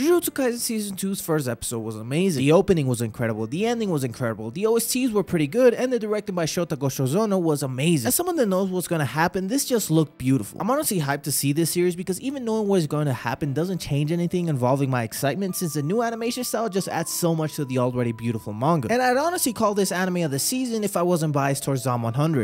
Jujutsu Kaisen Season 2's first episode was amazing. The opening was incredible, the ending was incredible, the OSTs were pretty good, and the directing by Shota Goshozono was amazing. As someone that knows what's gonna happen, this just looked beautiful. I'm honestly hyped to see this series because even knowing what is going to happen doesn't change anything involving my excitement since the new animation style just adds so much to the already beautiful manga. And I'd honestly call this anime of the season if I wasn't biased towards Zom 100.